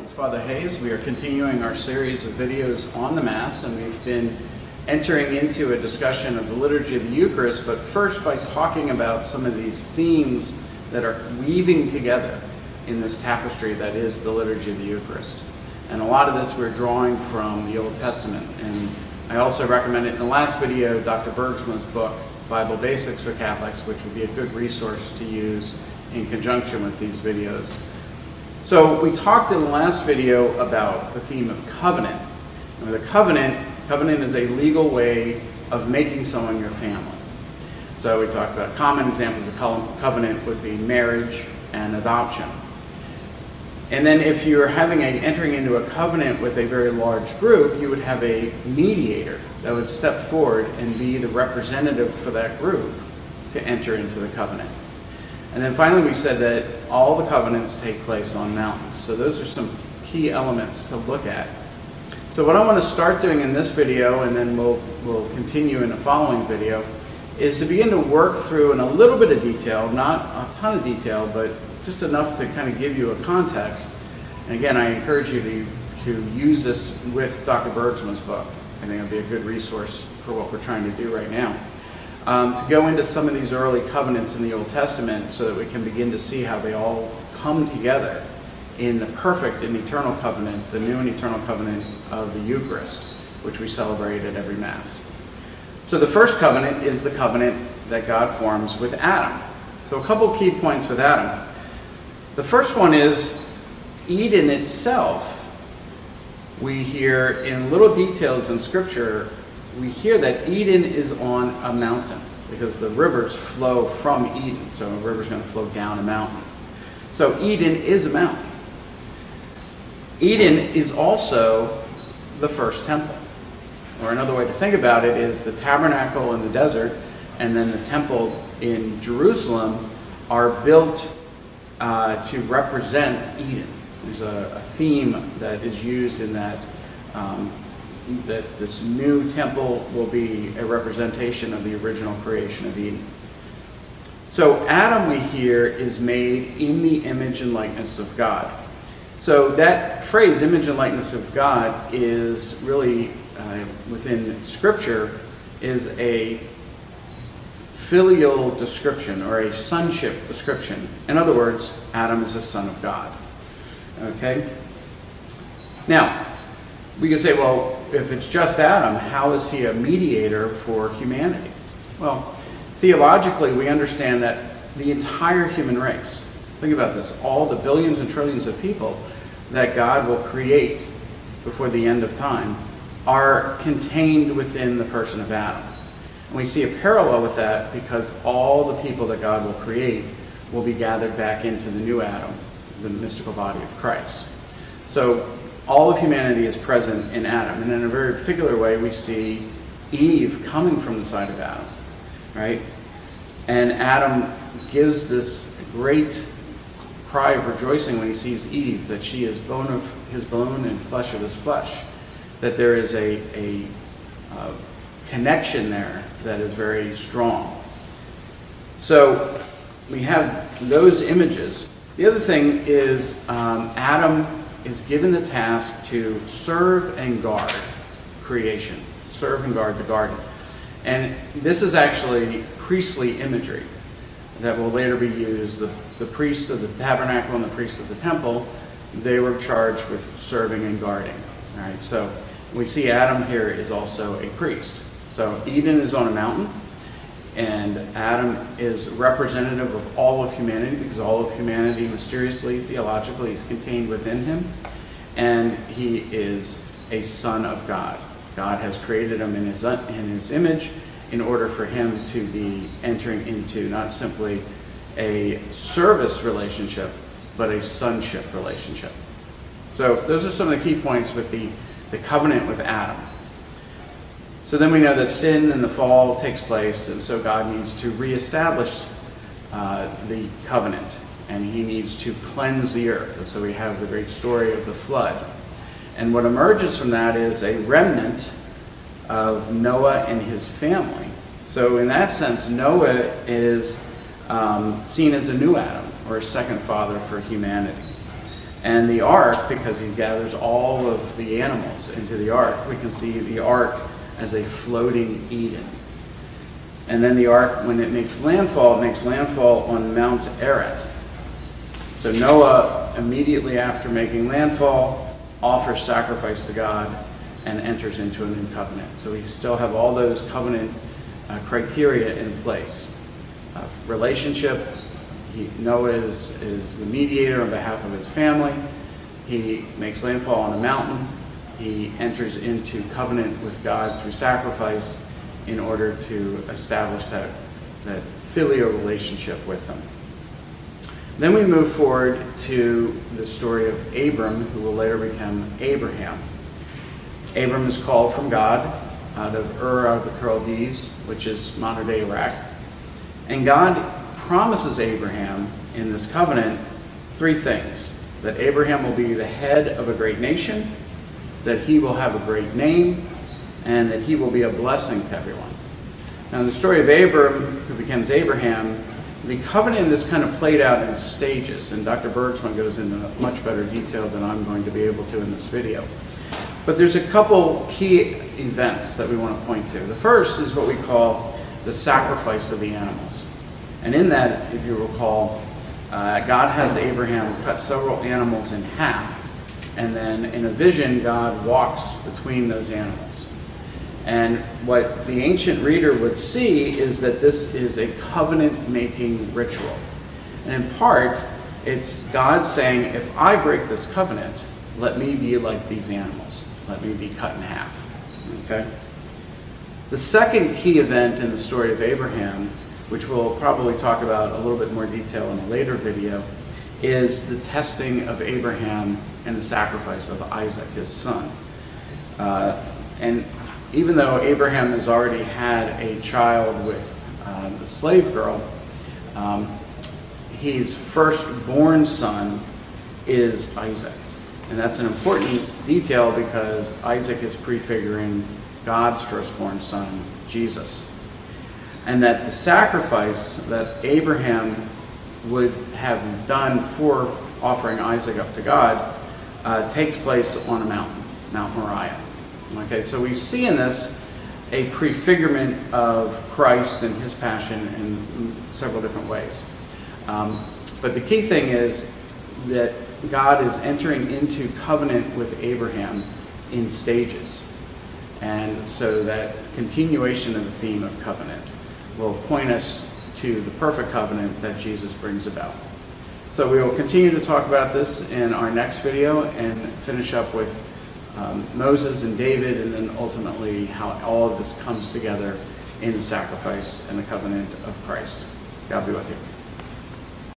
it's Father Hayes. We are continuing our series of videos on the Mass, and we've been entering into a discussion of the Liturgy of the Eucharist, but first by talking about some of these themes that are weaving together in this tapestry that is the Liturgy of the Eucharist. And a lot of this we're drawing from the Old Testament. And I also recommended in the last video Dr. Bergsma's book, Bible Basics for Catholics, which would be a good resource to use in conjunction with these videos. So we talked in the last video about the theme of covenant. And the covenant, covenant is a legal way of making someone your family. So we talked about common examples of covenant would be marriage and adoption. And then if you're having a, entering into a covenant with a very large group, you would have a mediator that would step forward and be the representative for that group to enter into the covenant. And then finally, we said that all the covenants take place on mountains. So those are some key elements to look at. So what I want to start doing in this video, and then we'll, we'll continue in the following video, is to begin to work through in a little bit of detail, not a ton of detail, but just enough to kind of give you a context. And again, I encourage you to, to use this with Dr. Bergsma's book. I think it'll be a good resource for what we're trying to do right now um, to go into some of these early covenants in the Old Testament so that we can begin to see how they all come together in the perfect and eternal covenant, the new and eternal covenant of the Eucharist, which we celebrate at every Mass. So the first covenant is the covenant that God forms with Adam. So a couple key points with Adam. The first one is Eden itself. We hear in little details in Scripture we hear that Eden is on a mountain because the rivers flow from Eden. So a river's going to flow down a mountain. So Eden is a mountain. Eden is also the first temple. Or another way to think about it is the tabernacle in the desert and then the temple in Jerusalem are built uh, to represent Eden. There's a, a, theme that is used in that um, that this new temple will be a representation of the original creation of Eden. So Adam, we hear, is made in the image and likeness of God. So that phrase, image and likeness of God, is really, uh, within Scripture, is a filial description or a sonship description. In other words, Adam is a son of God. Okay? Now, we can say, well, if it's just Adam, how is he a mediator for humanity? Well, theologically, we understand that the entire human race, think about this, all the billions and trillions of people that God will create before the end of time are contained within the person of Adam. And we see a parallel with that because all the people that God will create will be gathered back into the new Adam, the mystical body of Christ. So all of humanity is present in Adam. And in a very particular way, we see Eve coming from the side of Adam, right? And Adam gives this great cry of rejoicing when he sees Eve, that she is bone of his bone and flesh of his flesh, that there is a, a uh, connection there that is very strong. So we have those images. The other thing is um, Adam is given the task to serve and guard creation, serve and guard the garden. And this is actually priestly imagery that will later be used. The, the priests of the tabernacle and the priests of the temple, they were charged with serving and guarding. All right, so we see Adam here is also a priest. So Eden is on a mountain, and Adam is representative of all of humanity because all of humanity, mysteriously, theologically, is contained within him. And he is a son of God. God has created him in his, in his image in order for him to be entering into not simply a service relationship, but a sonship relationship. So those are some of the key points with the, the covenant with Adam. So then we know that sin and the fall takes place, and so God needs to reestablish uh, the covenant, and he needs to cleanse the earth. And so we have the great story of the flood. And what emerges from that is a remnant of Noah and his family. So in that sense, Noah is um, seen as a new Adam, or a second father for humanity. And the ark, because he gathers all of the animals into the ark, we can see the ark as a floating Eden. And then the ark, when it makes landfall, it makes landfall on Mount Ararat. So Noah, immediately after making landfall, offers sacrifice to God and enters into a new covenant. So we still have all those covenant uh, criteria in place. Uh, relationship, he, Noah is, is the mediator on behalf of his family. He makes landfall on a mountain. He enters into covenant with God through sacrifice in order to establish that, that filial relationship with them. Then we move forward to the story of Abram, who will later become Abraham. Abram is called from God out of Ur of the Chaldees, which is modern day Iraq. And God promises Abraham in this covenant three things that Abraham will be the head of a great nation, that he will have a great name, and that he will be a blessing to everyone. Now, in the story of Abram, who becomes Abraham, the covenant is kind of played out in stages, and Dr. Bergsma goes into much better detail than I'm going to be able to in this video. But there's a couple key events that we want to point to. The first is what we call the sacrifice of the animals. And in that, if you recall, uh, God has Abraham cut several animals in half, and then in a vision, God walks between those animals. And what the ancient reader would see is that this is a covenant making ritual. And in part, it's God saying, if I break this covenant, let me be like these animals. Let me be cut in half. Okay? The second key event in the story of Abraham, which we'll probably talk about a little bit more detail in a later video, is the testing of Abraham and the sacrifice of Isaac, his son. Uh, and even though Abraham has already had a child with uh, the slave girl, um, his firstborn son is Isaac. And that's an important detail because Isaac is prefiguring God's firstborn son, Jesus. And that the sacrifice that Abraham would have done for offering Isaac up to God uh, takes place on a mountain, Mount Moriah. Okay, so we see in this a prefigurement of Christ and his passion in several different ways. Um, but the key thing is that God is entering into covenant with Abraham in stages. And so that continuation of the theme of covenant will point us to the perfect covenant that Jesus brings about. So we will continue to talk about this in our next video and finish up with um, Moses and David and then ultimately how all of this comes together in the sacrifice and the covenant of Christ. God be with you.